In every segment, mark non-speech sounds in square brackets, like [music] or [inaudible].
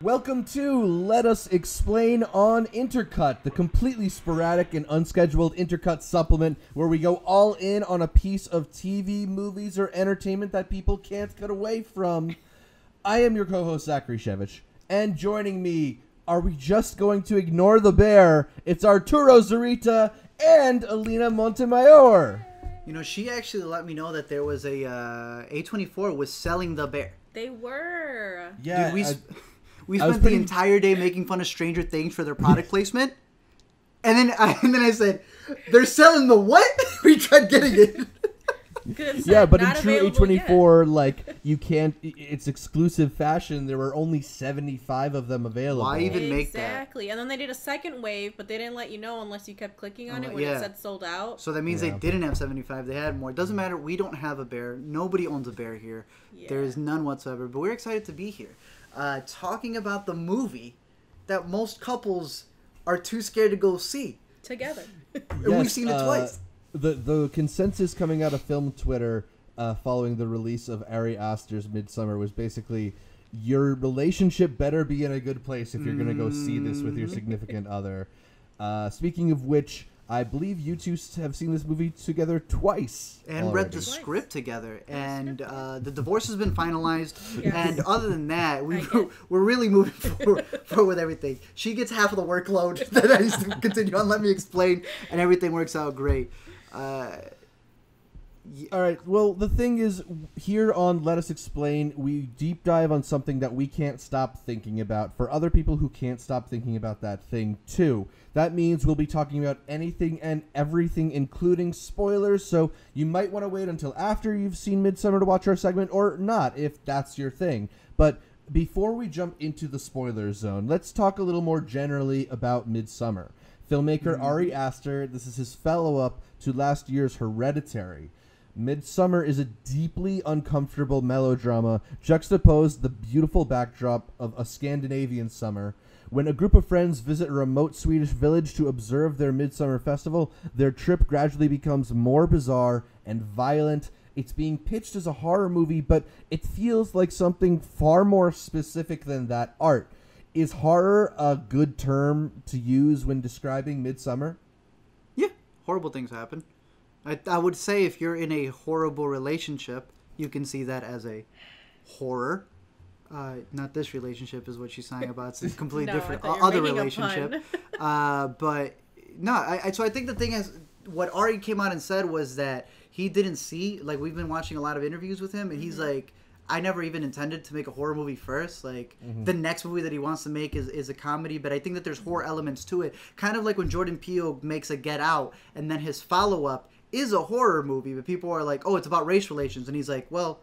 Welcome to Let Us Explain on Intercut, the completely sporadic and unscheduled Intercut supplement where we go all in on a piece of TV, movies, or entertainment that people can't cut away from. I am your co host, Zachary Shevich, and joining me, are we just going to ignore the bear? It's Arturo Zurita and Alina Montemayor. You know, she actually let me know that there was a uh, A24 was selling the bear. They were. Yeah, Dude, we I- s- we spent pretty- the entire day making fun of Stranger Things for their product [laughs] placement, and then I, [laughs] and then I said, "They're selling the what?" [laughs] we tried getting it. Good yeah, but in true available yet. A24, like, you can't, it's exclusive fashion. There were only 75 of them available. Why even make that? Exactly. And then they did a second wave, but they didn't let you know unless you kept clicking on Oh, it when yeah. it said sold out. So that means Yeah. they didn't have 75. They had more. It doesn't matter. We don't have a bear. Nobody owns a bear here. There Yeah. is none whatsoever. But we're excited to be here, uh, talking about the movie that most couples are too scared to go see. Together. [laughs] And we've seen it uh, twice. The the consensus coming out of film Twitter uh, following the release of Ari Aster's Midsommar was basically your relationship better be in a good place if you're going to go see this with Mm. your significant other. Uh, speaking of which, I believe you two have seen this movie together twice and read the already. script together and uh, the divorce has been finalized [laughs] Yes. and other than that we we're really moving [laughs] forward, forward with everything. She gets half of the workload [laughs] that i used to continue on let me explain and everything works out great. Uh, All right. Well, the thing is, here on Let Us Explain, we deep dive on something that we can't stop thinking about for other people who can't stop thinking about that thing, too. That means we'll be talking about anything and everything, including spoilers, so you might want to wait until after you've seen Midsommar to watch our segment, or not, if that's your thing. But before we jump into the spoiler zone, let's talk a little more generally about Midsommar. Filmmaker mm-hmm. Ari Aster, this is his follow up to last year's Hereditary. Midsommar is a deeply uncomfortable melodrama juxtaposed the beautiful backdrop of a Scandinavian summer. When a group of friends visit a remote Swedish village to observe their midsummer festival, their trip gradually becomes more bizarre and violent. It's being pitched as a horror movie, but it feels like something far more specific than that art. Is horror a good term to use when describing Midsommar? yeah horrible things happen I, I would say if you're in a horrible relationship you can see that as a horror uh, not this relationship is what she's saying about it's a [laughs] completely No, different thought other making a relationship pun. [laughs] uh, but no, I, I so I think the thing is, what Ari came out and said was that he didn't see like we've been watching a lot of interviews with him, and he's Mm-hmm. like, I never even intended to make a horror movie first. Like the next movie that he wants to make is, is a comedy, but I think that there's horror elements to it. Kind of like when Jordan Peele makes a Get Out, and then his follow up is a horror movie, but people are like, oh, it's about race relations, and he's like, well.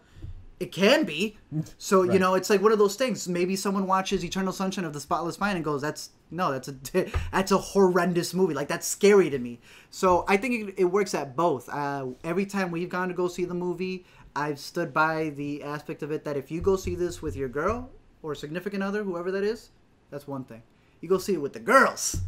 It can be. So, you know, it's like one of those things. Maybe someone watches Eternal Sunshine of the Spotless Mind and goes, "That's no, that's a [laughs] that's a horrendous movie. Like that's scary to me." So I think it, it works at both. Uh, every time we've gone to go see the movie, I've stood by the aspect of it that if you go see this with your girl or significant other, whoever that is, that's one thing. You go see it with the girls.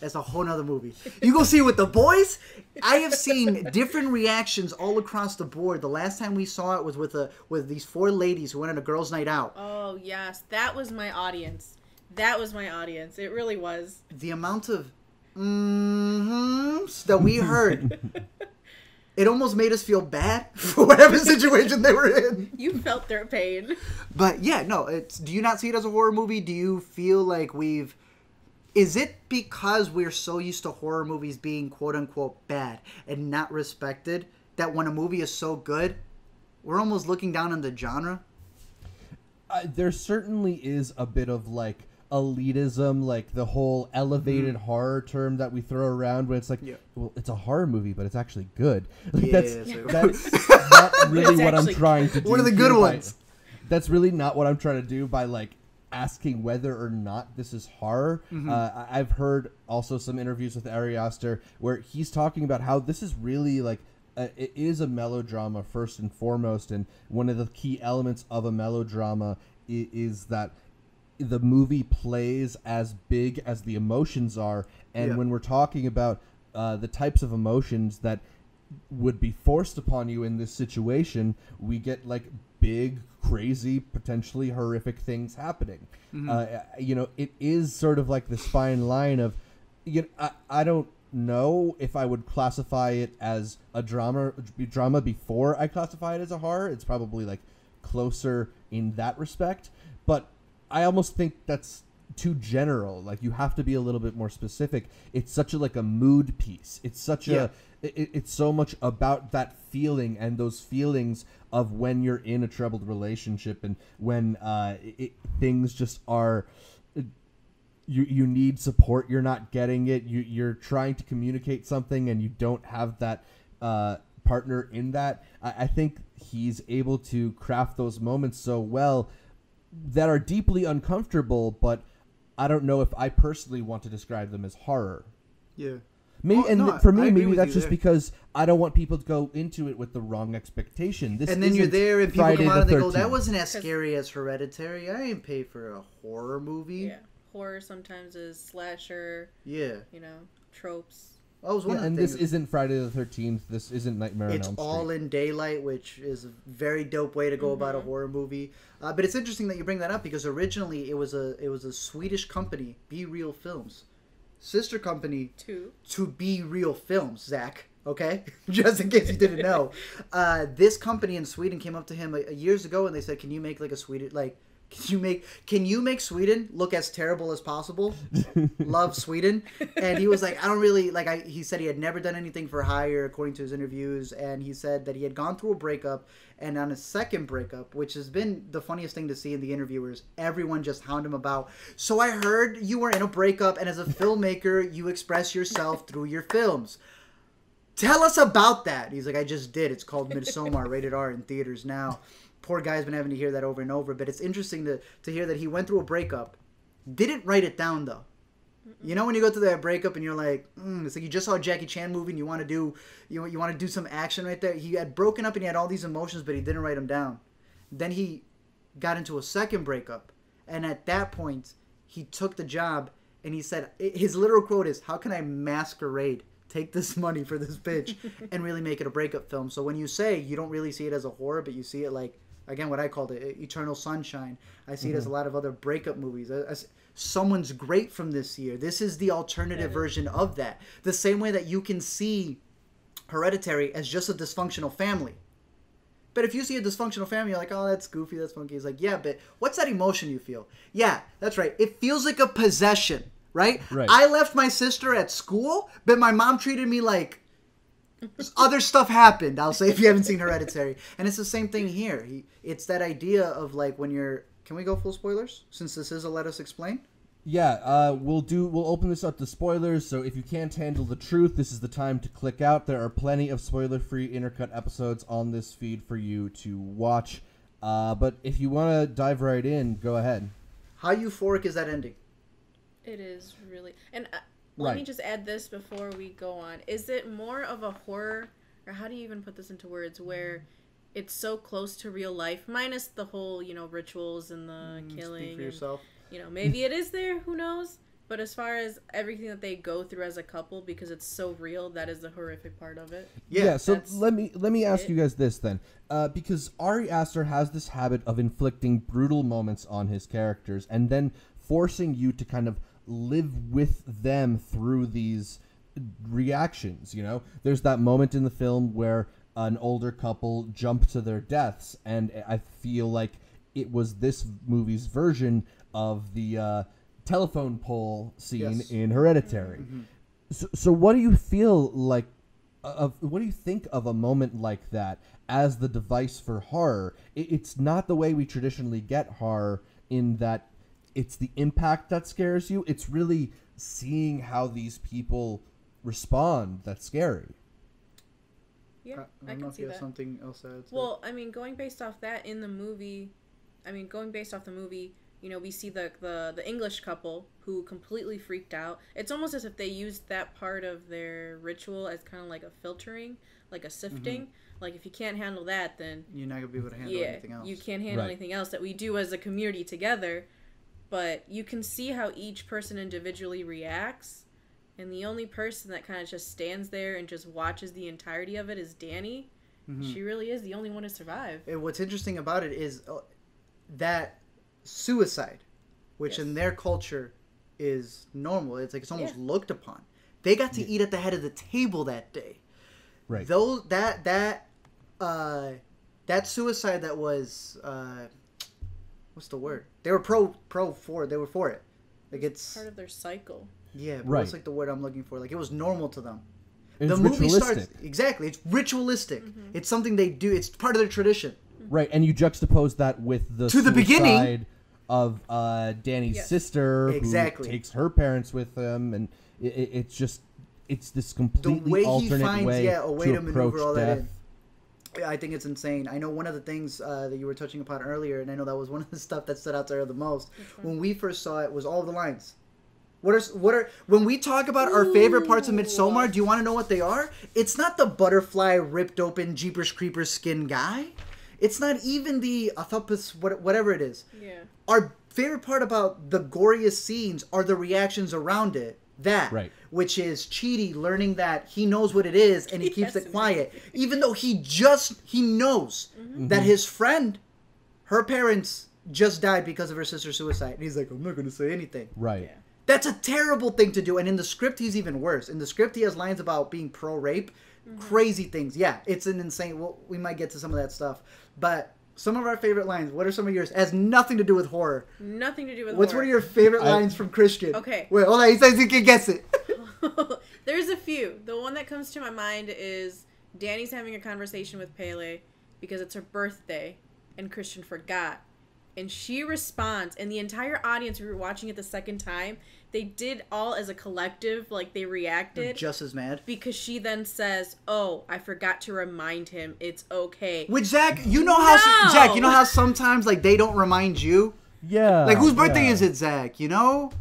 That's a whole nother movie. You go see it with the boys. I have seen different reactions all across the board. The last time we saw it was with a with these four ladies who went on a girls' night out. Oh, yes. That was my audience. That was my audience. It really was. the amount of mm-hmm that we heard, [laughs] it almost made us feel bad [laughs] for whatever situation they were in. You felt their pain. But yeah, no, it's do you not see it as a horror movie? Do you feel like we've is it because we're so used to horror movies being quote unquote bad and not respected that when a movie is so good, we're almost looking down on the genre? uh, there certainly is a bit of like elitism, like the whole elevated horror term that we throw around when it's like, Mm. Yeah. well, it's a horror movie, but it's actually good. [laughs] Like, Yeah, that's so- that's not [laughs] really It's what I'm trying to do. One of the good here by- ones. that's really not what I'm trying to do by like asking whether or not this is horror. Mm-hmm. Uh, I've heard also some interviews with Ari Aster where he's talking about how this is really like uh, it is a melodrama first and foremost, and one of the key elements of a melodrama i- is that the movie plays as big as the emotions are, and Yeah. when we're talking about uh, the types of emotions that would be forced upon you in this situation, we get like big, crazy, potentially horrific things happening. Mm-hmm. Uh, you know, it is sort of like this fine line of, you know, I, I don't know if I would classify it as a drama drama before I classify it as a horror. It's probably like closer in that respect, but I almost think that's too general. Like you have to be a little bit more specific. It's such a like a mood piece. It's such Yeah. a it, it's so much about that feeling and those feelings of when you're in a troubled relationship and when uh, it, things just are you you need support. You're not getting it. You you're trying to communicate something and you don't have that uh, partner in that. I, I think he's able to craft those moments so well that are deeply uncomfortable but i don't know if i personally want to describe them as horror. Yeah. Maybe Oh, and no, for me maybe that's just there. because i don't want people to go into it with the wrong expectation this and then you're there and people Friday come out the and they go, "That wasn't as scary as Hereditary. I ain't pay for a horror movie." Yeah. Horror sometimes is slasher, Yeah. you know, tropes. That was one Yeah, and this things. isn't friday the 13th this isn't nightmare on it's elm all in daylight, which is a very dope way to go about a horror movie. Uh, but it's interesting that you bring that up because originally it was a it was a Swedish company, B-Reel Films, sister company Two. to B-Reel Films. Zach, okay, [laughs] just in case you didn't know, [laughs] uh, this company in Sweden came up to him uh, years ago and they said, "Can you make like a Sweden like?" Can you make can you make Sweden look as terrible as possible? [laughs] Love Sweden, and he was like, I don't really like. I he said he had never done anything for hire, according to his interviews, and he said that he had gone through a breakup, and on a second breakup, which has been the funniest thing to see in the interviewers, everyone just hound him about. So I heard you were in a breakup, and as a filmmaker, you express yourself through your films. Tell us about that. He's like, I just did. It's called Midsommar, rated R in theaters now. Poor guy's been having to hear that over and over, but it's interesting to, to hear that he went through a breakup. Didn't write it down though. You know when you go through that breakup and you're like, mm, it's like you just saw a Jackie Chan movie and you want to do, you you want to do some action right there. He had broken up and he had all these emotions, but he didn't write them down. Then he got into a second breakup, and at that point, he took the job and he said his literal quote is, "How can I masquerade?" Take this [laughs] money for this bitch [laughs] and really make it a breakup film. So when you say you don't really see it as a horror, but you see it like again what I called it, Eternal Sunshine. I see it as mm-hmm. a lot of other breakup movies. As someone's great from this year. This is the alternative version of that. The same way that you can see Hereditary as just a dysfunctional family. But if you see a dysfunctional family, you're like, oh, that's goofy, that's funky. It's like, yeah, but what's that emotion you feel? Yeah, that's right. It feels like a possession, right? Right. I left my sister at school, but my mom treated me like other stuff happened. I'll say if you haven't seen Hereditary, and it's the same thing here. He, it's that idea of like when you're. Can we go full spoilers since this is a let us explain? Yeah, uh, we'll do. We'll open this up to spoilers. So if you can't handle the truth, this is the time to click out. There are plenty of spoiler-free intercut episodes on this feed for you to watch. Uh, but if you want to dive right in, go ahead. How euphoric is that ending? It is really. And uh, let me just add this before we go on. Is it more of a horror, or how do you even put this into words, where it's so close to real life, minus the whole, you know, rituals and the Speak killing? for and, yourself. you know, maybe it is there. Who knows? But as far as everything that they go through as a couple, because it's so real, that is the horrific part of it. Yeah, so let me let me ask it. you guys this then, uh, because Ari Aster has this habit of inflicting brutal moments on his characters and then forcing you to kind of live with them through these reactions. You know, there's that moment in the film where an older couple jump to their deaths, and I feel like it was this movie's version of the uh, telephone pole scene Yes. in Hereditary. So, so what do you feel like of what do you think of a moment like that as the device for horror? It, it's not the way we traditionally get horror in that it's the impact that scares you. It's really seeing how these people respond that's scary. Yeah, uh, I I, don't know can if see you have that. something else to add. to Well, I mean, going based off that in the movie, I mean, going based off the movie, you know, we see the the the English couple who completely freaked out. It's almost as if they used that part of their ritual as kind of like a filtering, like a sifting. Mm-hmm. Like if you can't handle that, then you're not gonna be able to handle yeah, anything else. you can't handle Right. anything else that we do as a community together. But you can see how each person individually reacts. And the only person that kind of just stands there and just watches the entirety of it is Dani. Mm-hmm. She really is the only one to survive. And what's interesting about it is uh, that suicide, which Yes. in their culture is normal, it's like it's almost Yeah. looked upon. They got to eat at the head of the table that day. Right. Those that that uh that suicide that was uh what's the word? They were pro pro for they were for it. Like it's Part of their cycle. yeah, but Right. what's like the word I'm looking for? Like it was normal to them. It's the movie ritualistic. starts exactly. It's ritualistic. It's something they do. It's part of their tradition. Right, and you juxtapose that with the To the beginning. of uh, Dani's Yes. sister, Exactly. who takes her parents with them, and it, it, it's just it's this The completely way he alternate finds way, yeah a way to, approach maneuver all that death. I think it's insane. I know one of the things uh, that you were touching upon earlier, and I know that was one of the [laughs] stuff that stood out to her the most when we first saw it was all the lines. What are what are when we talk about our favorite parts of Ooh. Midsommar? Do you want to know what they are? It's not the butterfly ripped open Jeepers Creepers skin guy. It's not even the Athopus what whatever it is. Yeah. Our favorite part about the goriest scenes are the reactions around it. That Right. which is Chidi learning that he knows what it is and he keeps it quiet, even though he just he knows Mm-hmm. that his friend, her parents just died because of her sister's suicide. And he's like, I'm not gonna say anything. Right. Yeah. That's a terrible thing to do. And in the script, he's even worse. In the script, he has lines about being pro rape, crazy things. Yeah, it's an insane. Well, we might get to some of that stuff, but some of our favorite lines. What are some of yours? It has nothing to do with horror. Nothing to do with What's horror. one of your favorite I- lines from Christian? Okay. Wait, hold on. He says he can guess it. [laughs] There's a few. The one that comes to my mind is Dani's having a conversation with Pelle because it's her birthday and Christian forgot. And she responds, and the entire audience, we were watching it the second time, they did all as a collective, like they reacted. Just as mad. because she then says, "Oh, I forgot to remind him it's okay." Which Zach, you know how No! Zach, you know how sometimes like they don't remind you. Yeah. Like whose birthday yeah. is it, Zach? You know,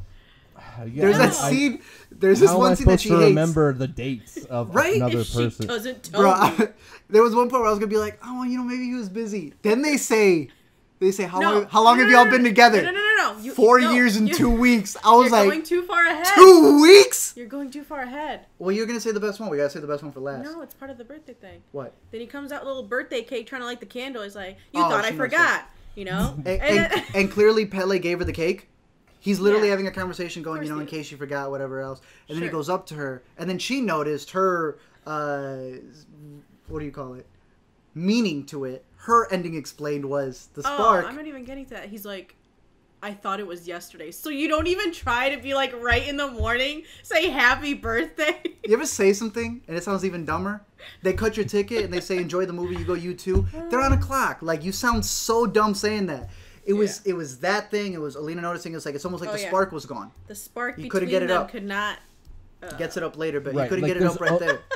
[sighs] Yeah, there's that I- scene. There's this one I scene that she to hates. remember the dates of [laughs] Right? another if she person? doesn't tell Bro, me. [laughs] there was one point where I was gonna be like, oh, you know, maybe he was busy. Then they say, they say, how No. long? How long No, have y'all been together? No, no, no, no. You- Four years and two [laughs] weeks. I was You're like, going too far ahead. two weeks. You're going too far ahead. Well, you're gonna say the best one. We gotta say the best one for last. No, it's part of the birthday thing. What? Then he comes out with a little birthday cake trying to light the candle. He's like, "You Oh, thought I forgot," you know. [laughs] And, And and, [laughs] and clearly Pelle gave her the cake. He's literally Yeah. having a conversation going, you know, in course he is. case you forgot, whatever else. And then he goes up to her, and then she noticed her, uh, what do you call it? Meaning to it. Her ending explained was the spark. Oh, I'm not even getting to that. He's like, I thought it was yesterday. So you don't even try to be like right in the morning, say happy birthday. You ever say [laughs] something and it sounds even dumber? They cut your ticket and they say enjoy the movie. You go you too. They're on a clock. Like you sound so dumb saying that. It was it was that thing. It was Alina noticing. It's like it's almost like Oh, the yeah. spark was gone. the spark You couldn't get it them up. could not. Uh, Gets it up later, but he Right, couldn't like get it up right al- there. [laughs]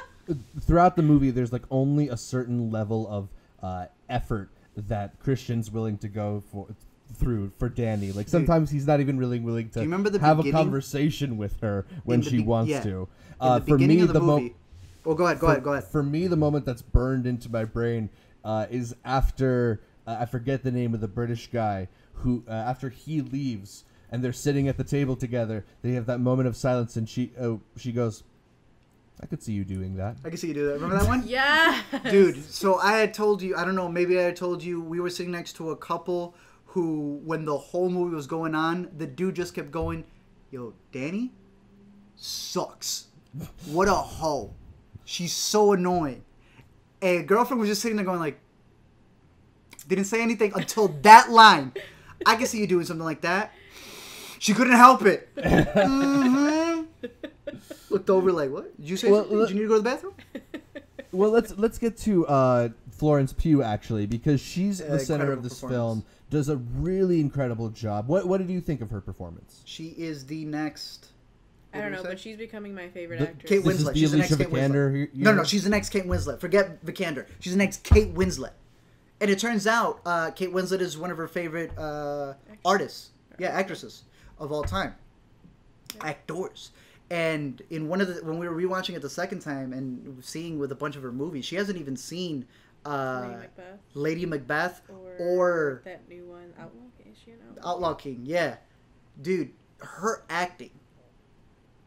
throughout the movie, there's like only a certain level of uh, effort that Christian's willing to go for through for Dani. Like sometimes he's not even really willing to remember the have a conversation with her when she be- wants yeah. to. Uh, for me, the, the mo- movie. well, go ahead. Go for, ahead. Go ahead. For me, the moment that's burned into my brain uh, is after uh, I forget the name of the British guy who uh, after he leaves and they're sitting at the table together. They have that moment of silence, and she oh she goes, "I could see you doing that." I could see you do that. Remember that one? [laughs] Yeah, Dude, so I had told you, I don't know, maybe I had told you we were sitting next to a couple who, when the whole movie was going on, the dude just kept going, Yo, Dani sucks. What a hoe. She's so annoying. And girlfriend was just sitting there going, like, didn't say anything until [laughs] that line. I could see you doing something like that. She couldn't help it. [laughs] hmm Looked over like, what? Did you say Well, Did you need to go to the bathroom? [laughs] Well, let's let's get to uh, Florence Pugh actually because she's Uh, the center of this film. Does a really incredible job. What what did you think of her performance? She is the next. I don't know, but she's becoming my favorite The- actress. Kate Winslet. the She's the next Kate Vikander Winslet. here- No, no, she's the next Kate Winslet. Forget Vikander. She's the next Kate Winslet. And it turns out uh, Kate Winslet is one of her favorite uh, artists. Yeah, actresses of all time. Actors. And in one of the when we were rewatching it the second time and seeing with a bunch of her movies, she hasn't even seen uh, Lady Macbeth Lady Macbeth or, or that new one, Outlaw. Is she an Outlaw? Outlaw King, yeah. Dude, her acting.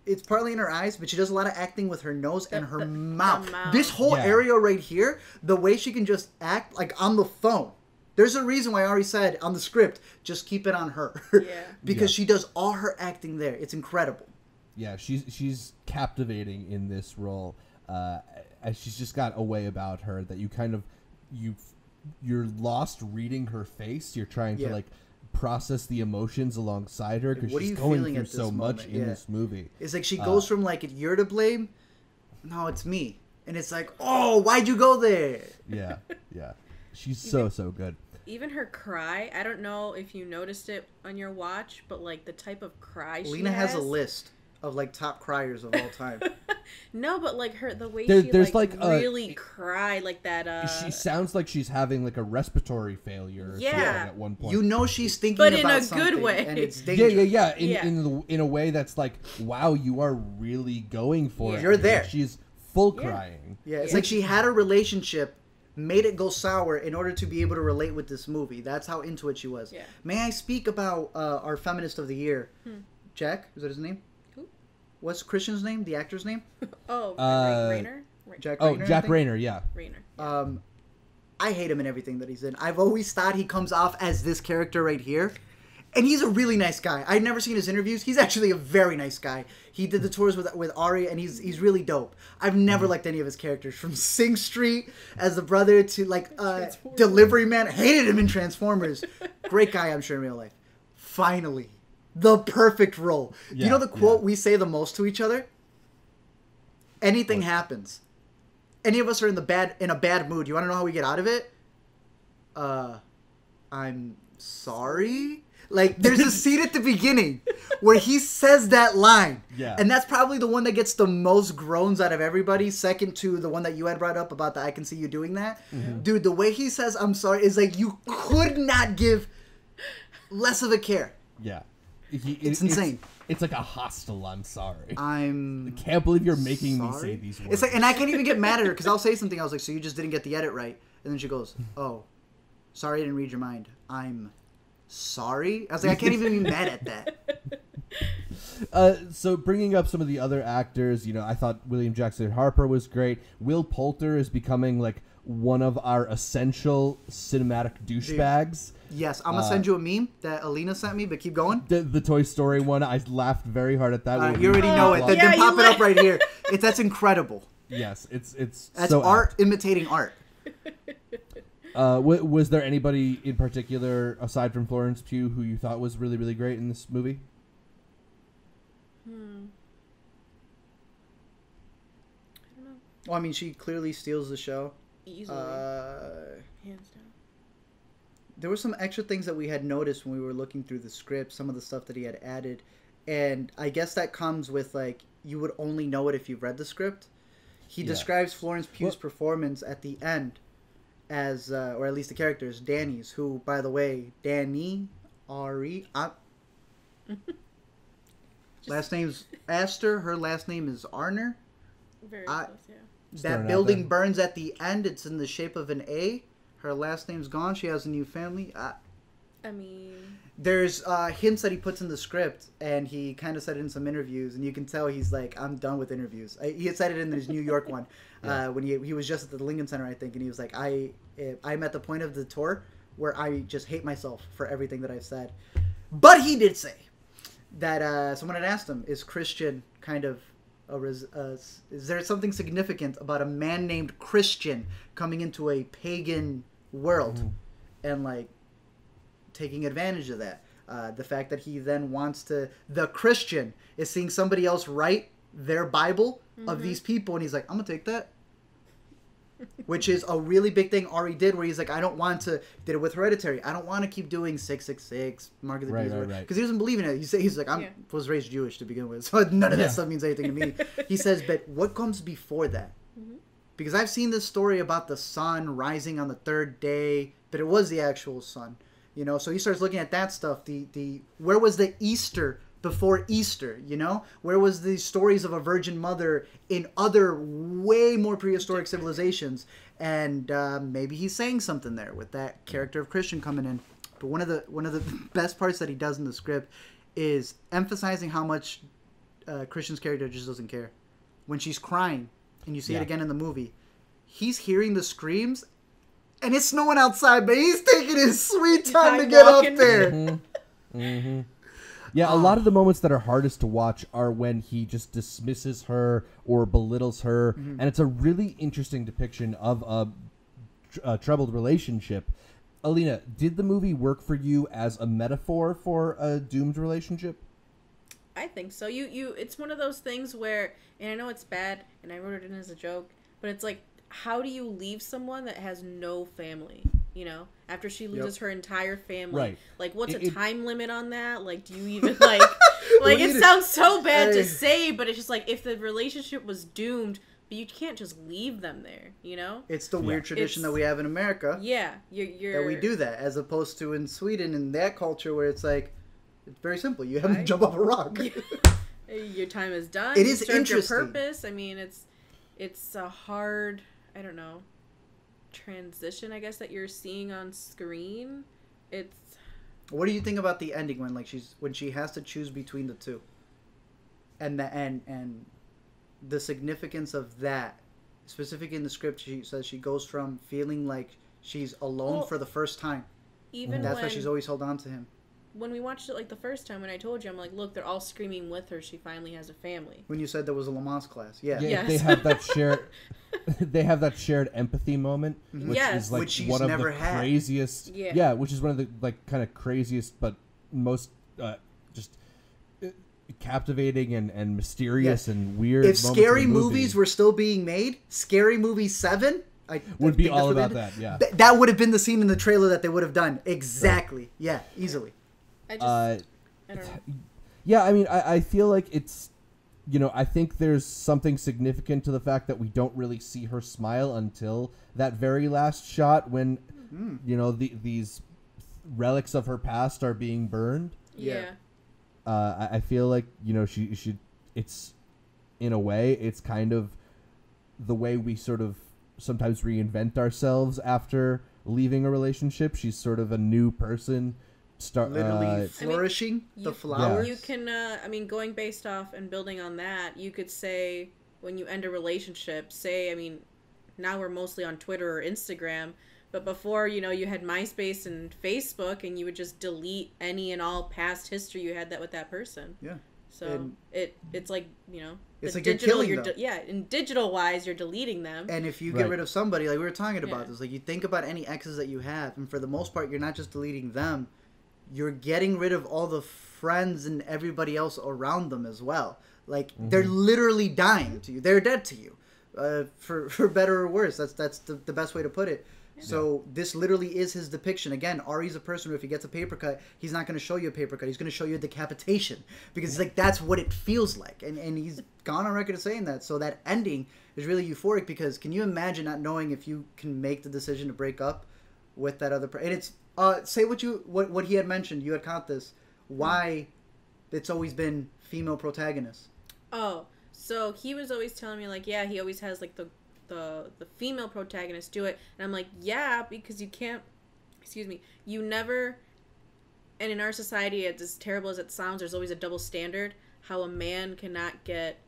It's partly in her eyes, but she does a lot of acting with her nose and her the- [laughs] the mouth. mouth. This whole Yeah. area right here, the way she can just act like on the phone. There's a reason why I already said on the script, just keep it on her. [laughs] Yeah. because Yeah. she does all her acting there. It's incredible. Yeah, she's she's captivating in this role. Uh, and she's just got a way about her that you kind of you you're lost reading her face. You're trying Yeah. to like process the emotions alongside her because What she's going through at this so much moment? in this movie. It's like she Uh, goes from like you're to blame. No, it's me. And it's like, oh, why'd you go there? Yeah, yeah, [laughs] she's so so good. Even her cry, I don't know if you noticed it on your watch, but like the type of cry she Lena has a list of like top criers of all time. [laughs] No, but like her the way There- she there's, like, like, a- really cried like that uh she sounds like she's having like a respiratory failure or Yeah. something at one point. you know she's thinking But in about a good something, way. and it's yeah, dangerous. yeah, yeah. In Yeah. in the, in a way that's like, wow, you are really going for Yeah. it. You're here. there. She's full Yeah. crying. Yeah, it's Yeah. like she had a relationship, made it go sour in order to be able to relate with this movie. That's how into it she was. Yeah. May I speak about uh, our feminist of the year, Jack? Is that his name? Who? What's Christian's name? The actor's name? [laughs] Oh, Uh, Reynor? Jack. Oh, Reynor, I Jack think? Reynor, yeah. Reynor. Um, I hate him in everything that he's in. I've always thought he comes off as this character right here. And he's a really nice guy. I've never seen his interviews. He's actually a very nice guy. He did the tours with with Ari, and he's he's really dope. I've never liked any of his characters, from Sing Street as the brother to like uh, Delivery Man. Hated him in Transformers. [laughs] Great guy, I'm sure in real life. Finally, the perfect role. Do you know the quote yeah. we say the most to each other? Anything happens any of us are in the bad in a bad mood. You want to know how we get out of it? Uh, I'm sorry. Like there's a scene at the beginning [laughs] where he says that line. Yeah. And that's probably the one that gets the most groans out of everybody, second to the one that you had brought up about the I can see you doing that. Mm-hmm. Dude, the way he says I'm sorry is like you could not give less of a care. Yeah. He- It's insane. It's, like a hostile. I'm sorry. I'm Can't believe you're making me say these words. It's like, and I can't even get mad at her [laughs] because I'll say something. I was like, "So you just didn't get the edit right," and then she goes, "Oh, sorry, I didn't read your mind. I'm sorry." I was like, "I can't even be mad at that." [laughs] Uh, so bringing up some of the other actors, you know, I thought William Jackson Harper was great. Will Poulter is becoming like one of our essential cinematic douchebags. Yes, I'm gonna Uh, send you a meme that Alina sent me, but keep going. The, the Toy Story one, I laughed very hard at that. Uh, you already know it. Oh, Then, yeah, then pop it up right here. [laughs] It's that's incredible. Yes, it's it's That's so art apt. imitating art. Uh, w- was there anybody in particular aside from Florence Pugh who you thought was really really great in this movie? Hmm. I don't know. Well, I mean, she clearly steals the show. Easily. Uh, hands down. there were some extra things that we had noticed when we were looking through the script, some of the stuff that he had added, and I guess that comes with like you would only know it if you've read the script. He Yeah. describes Florence Pugh's Well- performance at the end as, uh, or at least the characters, Dani's, who, by the way, Dani Ari. [laughs] I, last name's Aster. Her last name is Ardor. Very I- close, yeah. Starting That building burns at the end. It's in the shape of an A. Her last name's gone. She has a new family. I, I mean, there's uh, hints that he puts in the script, and he kind of said it in some interviews, and you can tell he's like, "I'm done with interviews." I, he had said it in his New York one [laughs] Yeah. uh, when he he was just at the Lincoln Center, I think, and he was like, "I eh, I'm at the point of the tour where I just hate myself for everything that I've said," but he did say that uh, someone had asked him, "Is Christian kind of a res- uh, is there something significant about a man named Christian coming into a pagan world and like taking advantage of that?" Uh, the fact that he then wants to, the Christian is seeing somebody else write their Bible of these people, and he's like, I'm gonna take that. Which is a really big thing Ari did, where he's like, I don't want to. Did it with Hereditary. I don't want to keep doing six six six, Mark of the Right, Beast, because right. he doesn't believe in it. He say he's like, I Yeah. was raised Jewish to begin with, [laughs] so none of that stuff means anything to me. [laughs] he says, but what comes before that? Mm-hmm. Because I've seen this story about the sun rising on the third day, but it was the actual sun. You know, so he starts looking at that stuff. The the where was the Easter before Easter? You know, where was the stories of a Virgin Mother in other way more prehistoric civilizations? And uh, maybe he's saying something there with that character of Christian coming in. But one of the one of the [laughs] best parts that he does in the script is emphasizing how much uh, Christian's character just doesn't care. When she's crying, and you see Yeah. it again in the movie, he's hearing the screams and it's snowing outside, but he's taking his sweet time to get walking. up there. Mm-hmm. Yeah, a lot of the moments that are hardest to watch are when he just dismisses her or belittles her, Mm-hmm. and it's a really interesting depiction of a, tr- a troubled relationship. Alina, did the movie work for you as a metaphor for a doomed relationship? I think so. You you it's one of those things where and I know it's bad and I wrote it in as a joke, but it's like how do you leave someone that has no family? You know, after she loses her entire family, Right. like what's It- a it- time limit on that? Like, do you [laughs] even like, like it sounds so bad Hey. to say, but it's just like if the relationship was doomed, but you can't just leave them there, you know? It's the weird tradition It's- that we have in America Yeah, you're you're that we do that, as opposed to in Sweden in that culture where it's like it's very simple. You have to jump off a rock. [laughs] Your time is done. It you is interesting. Your purpose. I mean, it's it's a hard. I don't know transition. I guess that you're seeing on screen. It's What do you think about the ending when like she's when she has to choose between the two? And the and and the significance of that, specific in the script, she says she goes from feeling like she's alone Well, for the first time. even That's when why she's always held on to him. When we watched it like the first time when I told you I'm like, look, they're all screaming with her. She finally has a family. When you said there was a Lamaze class, yeah, Yeah, Yes. they have that [laughs] shared [laughs] they have that shared empathy moment, which Yes. is like Which she's one of the had. craziest. Yeah. which is one of the like kind of craziest but most uh, just uh, captivating and, and mysterious and weird. If scary movie movies were still being made, Scary Movie Seven, I would be all about that. Yeah. Th- that would have been the scene in the trailer that they would have done exactly. Yeah, easily. I just Uh, I don't know. yeah, I mean, I, I feel like it's, you know, I think there's something significant to the fact that we don't really see her smile until that very last shot when, Hmm. you know, the, these relics of her past are being burned. Yeah. Yeah. Uh, I, I feel like you know she should. It's in a way, it's kind of the way we sort of sometimes reinvent ourselves after leaving a relationship. She's sort of a new person. Start Literally uh, flourishing the you- flowers. You can, uh, I mean, going based off and building on that, you could say when you end a relationship, say, I mean, now we're mostly on Twitter or Instagram, but before, you know, you had MySpace and Facebook, and you would just delete any and all past history you had that with that person. Yeah. So And- it it's like you know, It's the like you're killing you're them. yeah, in digital wise, you're deleting them. And if you Right. get rid of somebody, like we were talking about Yeah. this, like you think about any exes that you have, and for the most part, you're not just deleting them, you're getting rid of all the friends and everybody else around them as well. Like they're literally dying to you. They're dead to you, uh, for [laughs] for better or worse. That's that's the, the best way to put it. So this literally is his depiction. Again, Ari's a person who, if he gets a paper cut, he's not going to show you a paper cut. He's going to show you a decapitation because it's like that's what it feels like, and and he's gone on record of saying that. So that ending is really euphoric because can you imagine not knowing if you can make the decision to break up with that other person? And it's uh say what you what what he had mentioned. You had caught this. Why it's always been female protagonists. Oh, so he was always telling me like, yeah, he always has like the the the female protagonist do it, and I'm like, yeah, because you can't. Excuse me, you never. And in our society, it's as terrible as it sounds. There's always a double standard. How a man cannot get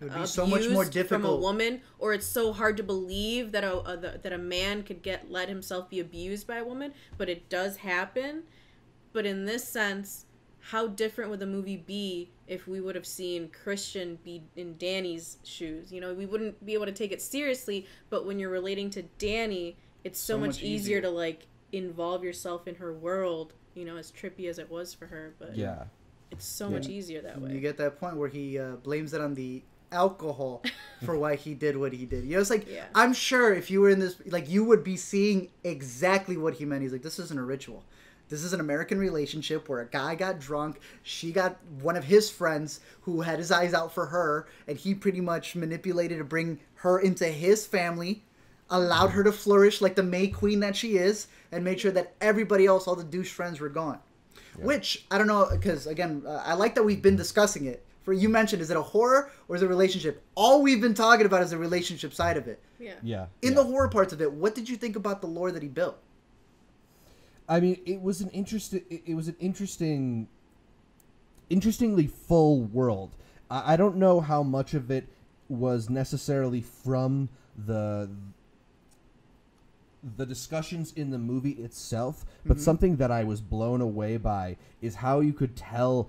It would be abused so much more difficult. from a woman, or it's so hard to believe that a, a that a man could get let himself be abused by a woman, but it does happen. But in this sense, how different would the movie be if we would have seen Christian be in Dani's shoes? You know, we wouldn't be able to take it seriously, but when you're relating to Dani, it's so, So much, much easier easier. to like involve yourself in her world. You know, as trippy as it was for her, but yeah. it's so much easier that way. You get that point where he uh, blames it on the alcohol for why he did what he did. You know, it's like Yeah. I'm sure if you were in this, like you would be seeing exactly what he meant. He's like, this isn't a ritual. This is an American relationship where a guy got drunk, she got one of his friends who had his eyes out for her, and he pretty much manipulated to bring her into his family, allowed her to flourish like the May Queen that she is, and made sure that everybody else, all the douche friends, were gone. Which I don't know, because again, uh, I like that we've been discussing it. For you mentioned, is it a horror or is it a relationship? All we've been talking about is the relationship side of it. Yeah. Yeah. In yeah. the horror parts of it, what did you think about the lore that he built? I mean, it was an interesting. It it was an interesting, interestingly full world. I, I don't know how much of it was necessarily from the the discussions in the movie itself, but mm-hmm. something that I was blown away by is how you could tell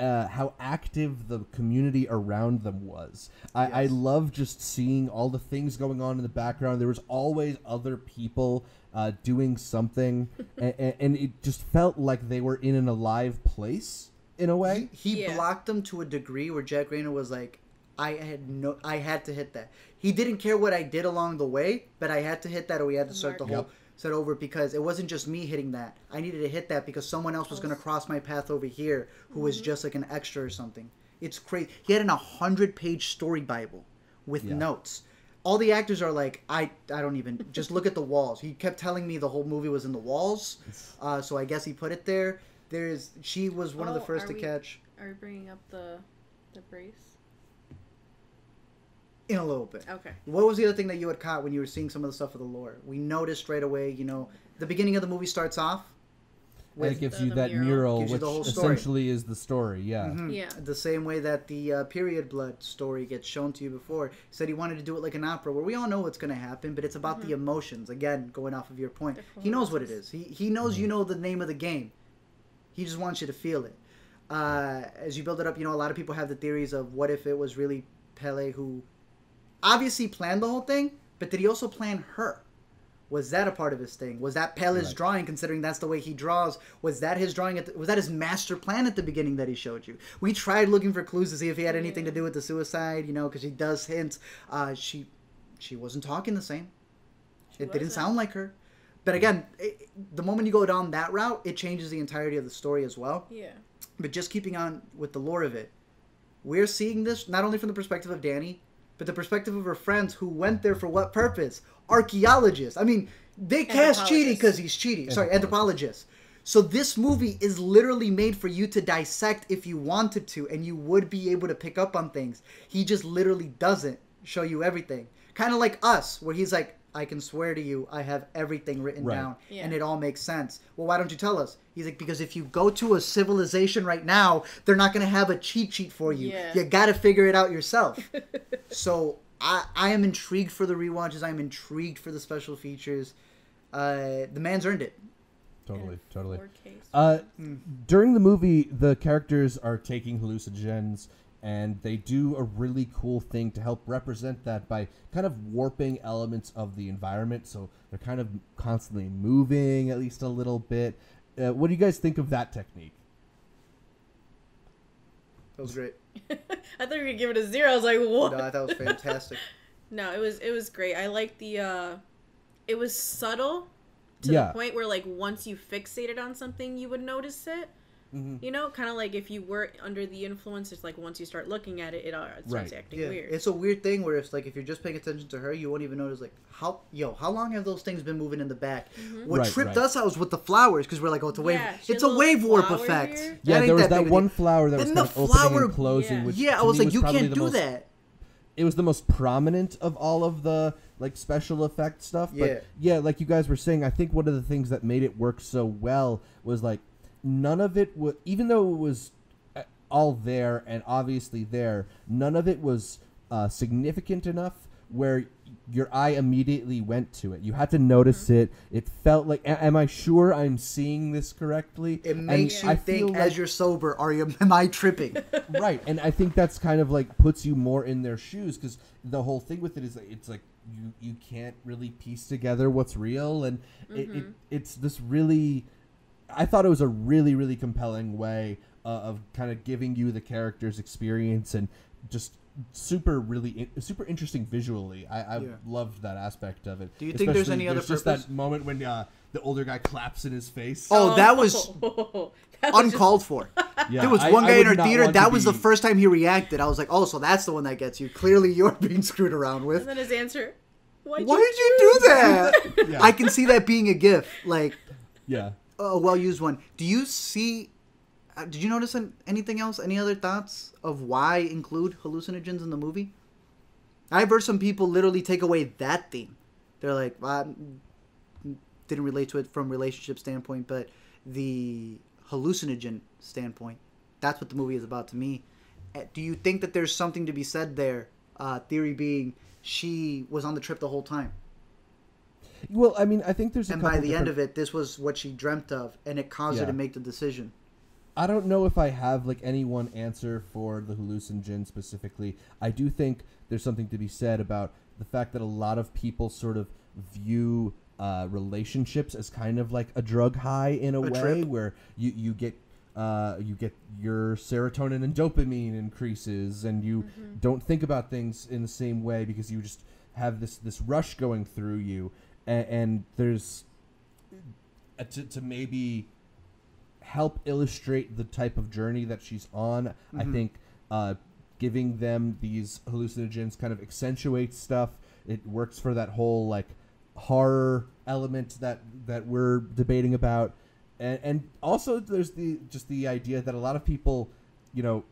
uh, how active the community around them was. I, I love just seeing all the things going on in the background. There was always other people uh, doing something, [laughs] and, and it just felt like they were in an alive place in a way. He, he Yeah. blocked them to a degree where Jack Reynor was like, I had no, I had to hit that. He didn't care what I did along the way, but I had to hit that, or we had to start the whole Yep. Set over because it wasn't just me hitting that. I needed to hit that because someone else was going to cross my path over here who was just like an extra or something. It's crazy. He had an hundred page story bible with Yeah. notes. All the actors are like, I, I don't even just look at the walls. He kept telling me the whole movie was in the walls, uh, so I guess he put it there. There's she was one of the Oh, first to we- catch. Are we bringing up the the brace? In a little bit. Okay. What was the other thing that you had caught when you were seeing some of the stuff of the lore? We noticed right away, you know, the beginning of the movie starts off And it with gives the- you the that mural. mural, which the whole story. essentially is the story. Yeah. Mhm. Yeah. the same way that the uh, period blood story gets shown to you before. He said he wanted to do it like an opera, where we all know what's going to happen, but it's about the emotions. Again, going off of your point, he knows what it is. He he knows you know the name of the game. He just wants you to feel it. Uh, as you build it up, you know a lot of people have the theories of what if it was really Pelle who obviously planned the whole thing, but did he also plan her? Was that a part of his thing? Was that Pelle's Right. drawing, considering that's the way he draws? Was that his drawing? At the, was that his master plan at the beginning that he showed you? We tried looking for clues to see if he had anything to do with the suicide, you know, because he does hint. Uh, she, she wasn't talking the same. She it didn't wasn't. sound like her. But again, it, the moment you go down that route, it changes the entirety of the story as well. Yeah. But just keeping on with the lore of it, we're seeing this not only from the perspective of Dani, but the perspective of her friends who went there for what purpose? Archaeologists. I mean, they cast Chidi because he's Chidi. Sorry, anthropologists. So this movie is literally made for you to dissect if you wanted to, and you would be able to pick up on things. He just literally doesn't show you everything. Kind of like us, where he's like, I can swear to you, I have everything written Right. down, Yeah. and it all makes sense. Well, why don't you tell us? He's like, because if you go to a civilization right now, they're not going to have a cheat sheet for you. Yeah. You got to figure it out yourself. [laughs] so I, I am intrigued for the rewatches. I'm intrigued for the special features. Uh, the man's earned it. Totally, totally. 4K. Uh, during the movie, the characters are taking hallucinogens, and they do a really cool thing to help represent that by kind of warping elements of the environment. So they're kind of constantly moving, at least a little bit. Uh, what do you guys think of that technique? That was great. [laughs] I thought you were gonna give it a zero. I was like, what? No, I thought it was fantastic. [laughs] No, it was it was great. I like the uh it was subtle to Yeah. the point where like once you fixated on something you would notice it. Mhm. You know, kind of like if you were under the influence, it's like once you start looking at it, it uh, starts Right. acting Yeah, weird. it's a weird thing where it's like if you're just paying attention to her, you won't even notice like how yo how long have those things been moving in the back? What Right, tripped right. us out was with the flowers because we're like, oh, it's a wave, Yeah, it's a a wave warp effect. here. Yeah, ain't there was big that one deal. flower that was And kind the of opening flower- and closing. Yeah. Which Yeah, I was me like, you can't do most- that. It was the most prominent of all of the like special effect stuff. Yeah. But yeah, like you guys were saying, I think one of the things that made it work so well was like none of it was, even though it was uh, all there and obviously there, none of it was uh, significant enough where your eye immediately went to it. You had to notice Mm-hmm. it. It felt like, a- am I sure I'm seeing this correctly? It And makes I you feel think like- as you're sober, are you? Am I tripping? [laughs] right and i think that's kind of like puts you more in their shoes because the whole thing with it is like, it's like you you can't really piece together what's real and it, it it's this really i thought it was a really really compelling way uh, of kind of giving you the character's experience and just super really in, super interesting visually i i Yeah. loved that aspect of it Do you think there's Especially any other just purpose? that moment when uh, the older guy claps in his face Oh, that was [laughs] That was just- uncalled for. [laughs] yeah, there was one I guy in our theater. That was the first time he reacted. I was like, oh, so that's the one that gets you. Clearly, you're [laughs] being screwed around with. And with. then his answer, why'd Why you did you do that? Yeah. I can see that being a gif, like yeah a well used one. Do you see? Uh, did you notice an, anything else? Any other thoughts of why include hallucinogens in the movie? I've heard some people literally take away that theme. They're like, well, I didn't relate to it from relationship standpoint, but the hallucinogen standpoint. That's what the movie is about to me. Uh, Do you think that there's something to be said there? Uh, theory being, she was on the trip the whole time. Well, I mean, I think there's a and by the end of it, this was what she dreamt of, and it caused her to make the decision. I don't know if I have like any one answer for the hallucinogen specifically. I do think there's something to be said about the fact that a lot of people sort of view uh, relationships as kind of like a drug high in a, A way, trip. where you you get uh, you get your serotonin and dopamine increases, and you don't think about things in the same way because you just have this this rush going through you, and, and there's uh, to, to maybe help illustrate the type of journey that she's on. I Mhm. think uh, giving them these hallucinogens kind of accentuates stuff. It works for that whole like horror element that that we're debating about, and, and also there's the just the idea that a lot of people, you know,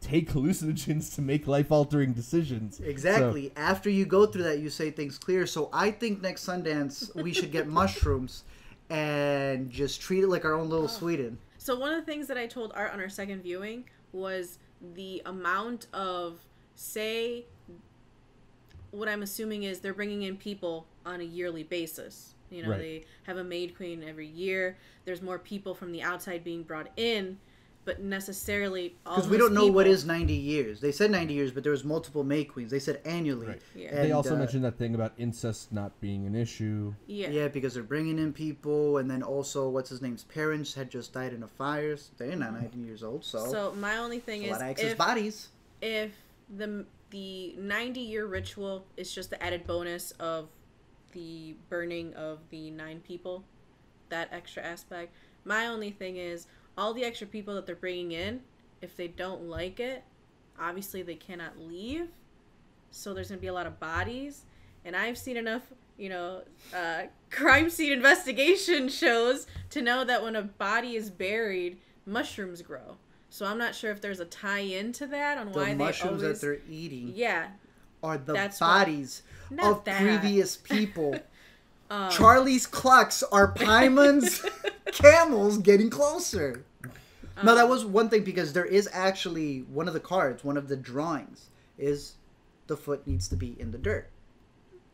take hallucinogens to make life altering decisions. Exactly. After you go through that, you say things clear. So I think next Sundance we should get [laughs] mushrooms and just treat it like our own little Sweden. So one of the things that I told Art on our second viewing was the amount of say what I'm assuming is they're bringing in people on a yearly basis. You know, Right. they have a maid queen every year. There's more people from the outside being brought in, but necessarily all Because we don't know what people- is 90 years. They said 90 years, but there was multiple May Queens. They said annually. Right. Yeah. they And, also uh, mentioned that thing about incest not being an issue. Yeah. Yeah, because they're bringing in people, and then also, what's his name's parents had just died in a fire. so They're not 19 years old, so, So my only thing a is lot of if, bodies. if the the 90 year ritual is just the added bonus of the burning of the nine people that extra aspect my only thing is all the extra people that they're bringing in if they don't like it obviously they cannot leave so there's going to be a lot of bodies and i've seen enough you know uh, [laughs] crime scene investigation shows to know that when a body is buried mushrooms grow so i'm not sure if there's a tie-in to that on The why mushrooms they always that they're eating yeah are the That's bodies Not of that. previous [laughs] people. um, Charlie's clucks are Paimon's [laughs] camels getting closer. No, that um, was one thing because there is actually one of the cards, one of the drawings is the foot needs to be in the dirt.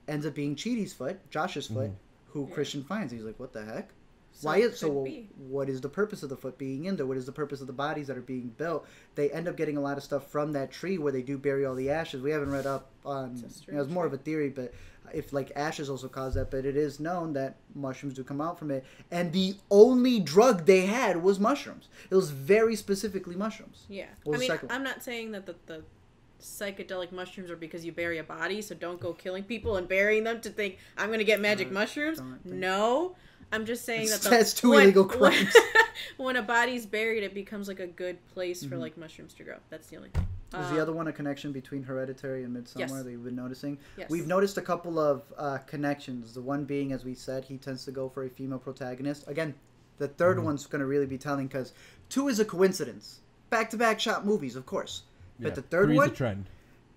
Ends up being Chidi's foot, Josh's foot, who Yeah. Christian finds. He's like, what the heck? So Why it is so? be. What is the purpose of the foot being in there? What is the purpose of the bodies that are being built? They end up getting a lot of stuff from that tree where they do bury all the ashes. We haven't read up on. It's You know, it's more of a theory, but if like ashes also cause that, but it is known that mushrooms do come out from it. And the only drug they had was mushrooms. It was very specifically mushrooms. Yeah. I mean? I'm not saying that the, the psychedelic mushrooms are because you bury a body, so don't go killing people and burying them to think I'm going to get magic Uh, mushrooms. don't No. I'm just saying that the, That's two when- illegal when- crimes. [laughs] when a body's buried, it becomes like a good place Mm-hmm. for like mushrooms to grow. That's the only thing. Is Um, the other one a connection between Hereditary and Midsommar Yes. that you've been noticing? Yes. We've noticed a couple of uh, connections. The one being, as we said, he tends to go for a female protagonist. Again, the 3rd Mm-hmm. one's going to really be telling because two is a coincidence. Back to back shot movies, of course. But Yeah, the third three's one, a trend.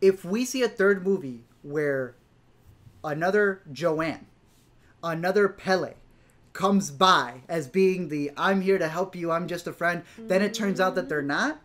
if we see a third movie where another Joanne, another Pelle, comes by as being the I'm here to help you, I'm just a friend, then it turns out that they're not.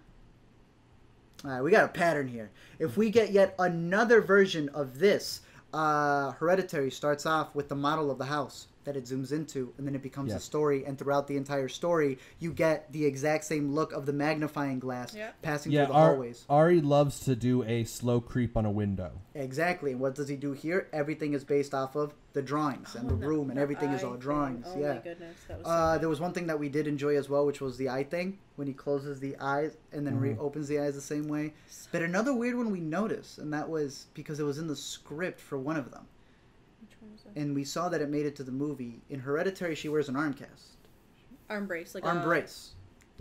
All right, we got a pattern here. If we get yet another version of this, uh, Hereditary starts off with the model of the house that it zooms into, and then it becomes Yeah. a story. And throughout the entire story, you get the exact same look of the magnifying glass Yeah. passing Yeah, through the Ar- hallways. Ari loves to do a slow creep on a window. Exactly. And what does he do here? Everything is based off of the drawings and Oh, the room, and everything is eye all thing. drawings. Oh yeah. my goodness, that was. Uh, so there was one thing that we did enjoy as well, which was the eye thing when he closes the eyes and then Mhm. reopens the eyes the same way. But another weird one we noticed, and that was because it was in the script for one of them, Which one was that? And we saw that it made it to the movie. In Hereditary, she wears an arm cast, Arm brace, like arm a, brace.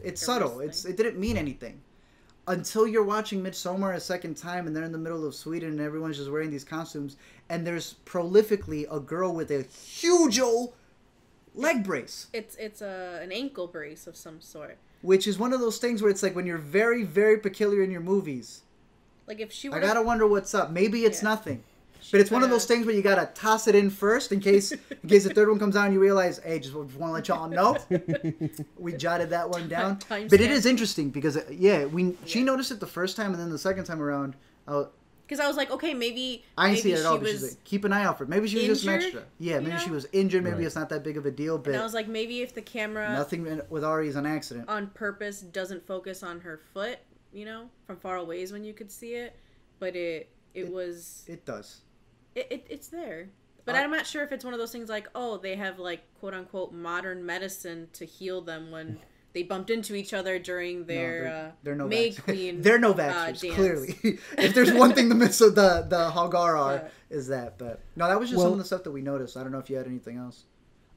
It's subtle. wrist It's it didn't mean anything until you're watching Midsommar a second time, and they're in the middle of Sweden, and everyone's just wearing these costumes, and there's prolifically a girl with a huge old leg brace. It's it's a an ankle brace of some sort. which is one of those things where it's like when you're very very peculiar in your movies Like if she i were gotta wonder what's up maybe it's Yeah. nothing but it's one of those things where you gotta toss it in first in case in case the third one comes out and you realize hey just want to let y'all know [laughs] we jotted that one down [laughs] Timestamp. but it is interesting because uh, yeah we she noticed it the first time and then the second time around uh, because I was like, okay, maybe I maybe didn't see it at all. she she's was. like, keep an eye out for it. Maybe she was just an extra. Yeah, you maybe she was injured. Maybe Right. it's not that big of a deal. But and I was like, maybe if the camera nothing with Ari is an accident. on purpose doesn't focus on her foot, you know, from far away is when you could see it, but it it, It- was It does. It, it it's there. But I- I'm not sure if it's one of those things like, oh, they have like quote unquote modern medicine to heal them when [laughs] they bumped into each other during their they're, uh, they're no May [laughs] Queen. they're no uh, vaxxers. dance. clearly, [laughs] if there's one thing the miss the the Hårga are Yeah. is that. But no, that was just some of the stuff that we noticed. I don't know if you had anything else.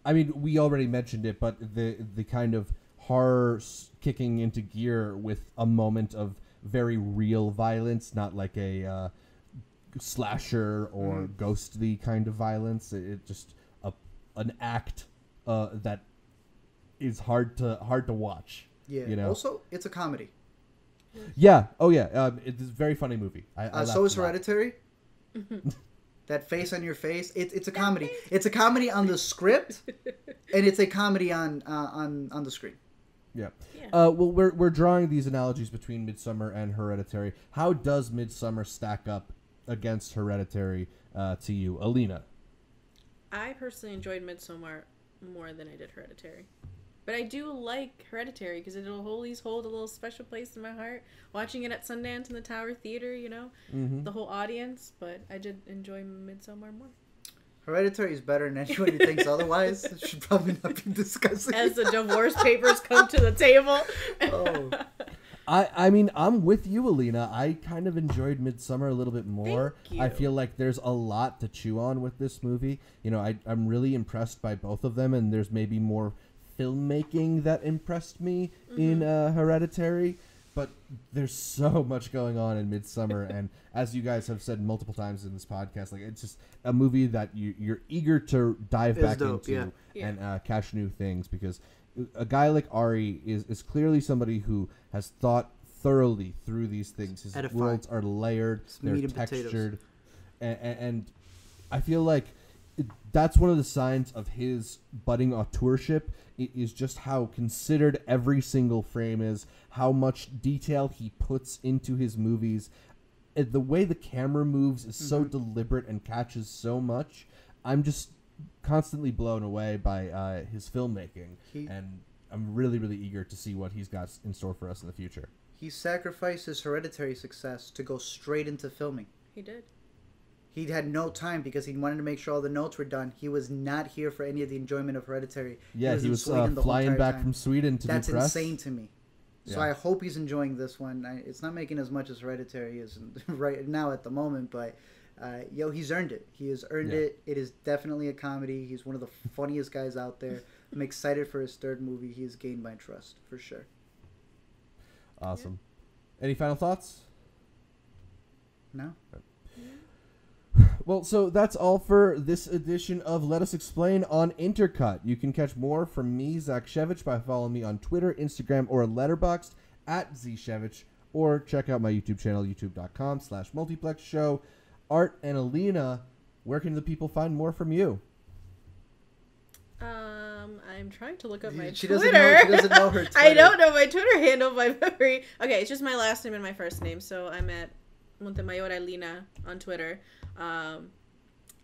I mean, we already mentioned it, but the the kind of horror kicking into gear with a moment of very real violence, not like a uh, slasher or Mm. ghostly kind of violence. It, it just a an act uh, that is hard to hard to watch. Yeah. You know. Also, it's a comedy. Yeah. Oh yeah. Um, it's a very funny movie. I, I Uh, so is. Hereditary. that face on your face. It, it's a comedy. It's a comedy on the script, [laughs] and it's a comedy on uh, on on the screen. Yeah. Yeah. Uh, well, we're we're drawing these analogies between Midsommar and Hereditary. How does Midsommar stack up against Hereditary uh, to you, Alina? I personally enjoyed Midsommar more than I did Hereditary. But I do like Hereditary because it'll always hold a little special place in my heart. Watching it at Sundance in the Tower Theater, you know, Mm-hmm. the whole audience. But I did enjoy Midsommar more. Hereditary is better than anyone who thinks otherwise. It Should probably not be discussing. As the divorce papers come to the table. [laughs] Oh. I, I mean, I'm with you, Alina. I kind of enjoyed Midsommar a little bit more. I feel like there's a lot to chew on with this movie. You know, I, I'm really impressed by both of them, and there's maybe more filmmaking that impressed me in uh, Hereditary. But there's so [laughs] much going on in Midsommar, [laughs] and as you guys have said multiple times in this podcast, like it's just a movie that you, you're eager to dive It's back dope, into. Yeah. and uh, catch new things because a guy like Ari is, is clearly somebody who has thought thoroughly through these things. His Edifying. worlds are layered, It's they're and textured, and, and I feel like it- that's one of the signs of his budding auteurship i- is just how considered every single frame is, how much detail he puts into his movies. The way the camera moves is so Mm-hmm. deliberate and catches so much. I'm just constantly blown away by uh, his filmmaking, He- and I'm really, really eager to see what he's got in store for us in the future. He sacrificed his hereditary success to go straight into filming. he did. He had no time because he wanted to make sure all the notes were done. He was not here for any of the enjoyment of Hereditary. Yeah, he in was, uh, Sweden the whole flying back time. from Sweden to That's do press. insane to me. So Yeah. I hope he's enjoying this one. I, it's not making as much as Hereditary is [laughs] right now at the moment, but uh, yo, he's earned it. He has earned Yeah. it. It is definitely a comedy. He's one of the funniest guys out there. I'm excited for his third movie. He has gained my trust for sure. Awesome. Any final thoughts? No, [laughs] Well, so that's all for this edition of Let Us Explain on Intercut. You can catch more from me, Zach Shevich, by following me on Twitter, Instagram, or Letterboxd at zshevich, or check out my YouTube channel, youtube.com slash multiplex show. Art and Alina, where can the people find more from you? Um, I'm trying to look up my She Twitter. doesn't know- she doesn't know her [laughs] I don't know my Twitter handle by memory. Okay, it's just my last name and my first name. So I'm at Montemayor Lina on Twitter. Um,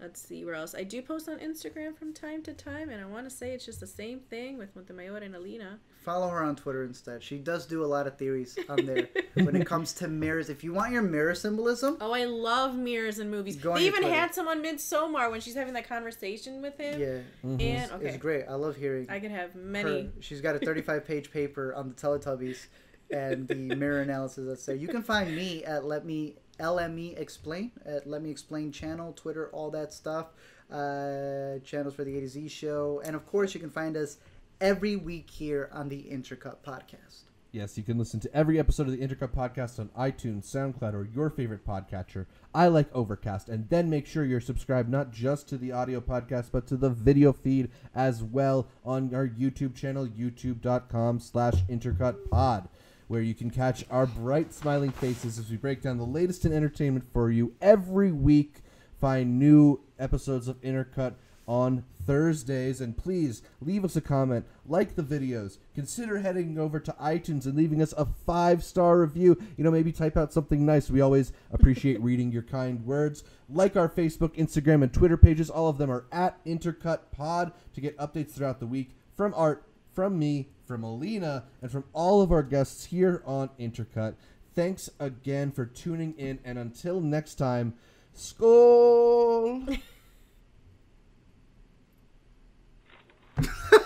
let's see where else. I do post on Instagram from time to time, and I want to say it's just the same thing with Montemayor and Alina. follow her on Twitter instead. She does do a lot of theories on [laughs] there when it comes to mirrors. If you want your mirror symbolism, Oh, I love mirrors in movies. Go they even Twitter. had some on Midsommar when she's having that conversation with him. yeah, mm-hmm. And it's great. I love hearing. I could have her. many. She's got a 35 page paper on the Teletubbies and the mirror analysis that's there. You can find me at Let Me LME Explain at Let Me Explain channel, Twitter, all that stuff. Uh, channels for the A to Z show, and of course, you can find us every week here on the Intercut podcast. Yes, you can listen to every episode of the Intercut podcast on iTunes, SoundCloud, or your favorite podcatcher. I like Overcast. And then make sure you're subscribed not just to the audio podcast, but to the video feed as well on our YouTube channel, youtube.com slash intercutpod, where you can catch our bright smiling faces as we break down the latest in entertainment for you every week. Find new episodes of Intercut on Thursdays. And please leave us a comment, like the videos, consider heading over to iTunes and leaving us a five star review. You know, maybe type out something nice. We always appreciate [laughs] reading your kind words. Like our Facebook, Instagram, and Twitter pages. All of them are at Intercut Pod to get updates throughout the week from Art, from me, from Alina, and from all of our guests here on Intercut. Thanks again for tuning in, and until next time, school. [laughs]